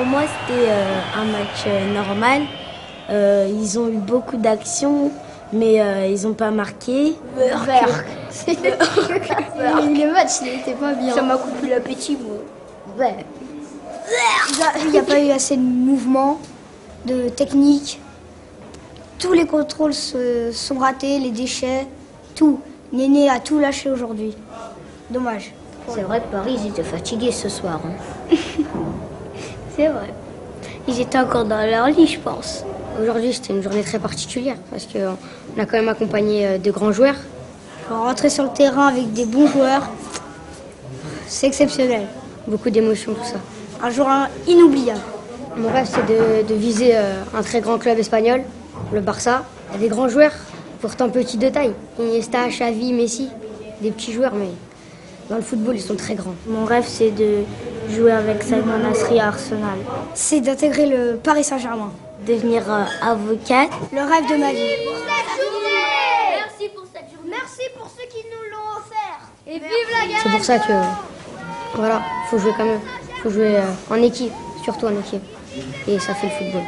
été euh, un match euh, normal. Euh, ils ont eu beaucoup d'actions, mais ils n'ont pas marqué. Le match n'était pas bien. Ça m'a coupé l'appétit, moi. Ouais. Il n'y a pas eu assez de mouvement, de technique. Tous les contrôles se sont ratés, les déchets, tout. Néné a tout lâché aujourd'hui. Dommage. C'est vrai que Paris, ils étaient fatigués ce soir. hein. C'est vrai. Ils étaient encore dans leur lit, je pense. Aujourd'hui, c'était une journée très particulière parce qu'on a quand même accompagné euh, de grands joueurs. Rentrer sur le terrain avec des bons joueurs, c'est exceptionnel. Beaucoup d'émotions, tout ça. Un jour inoubliable. Mon rêve, c'est de, viser euh, un très grand club espagnol, le Barça. Il y a des grands joueurs, pourtant petits de taille. Iniesta, Xavi, Messi, des petits joueurs, mais dans le football, ils sont très grands. Mon rêve, c'est de jouer avec Simon Nasri à Arsenal. C'est d'intégrer le Paris Saint-Germain. Devenir euh, avocate. Le rêve de ma vie. Merci pour cette journée. Merci pour ceux qui nous l'ont offert. Et vive la guerre C'est pour ça que, voilà, faut jouer quand même. faut jouer euh, en équipe, surtout en équipe. Et ça fait le football.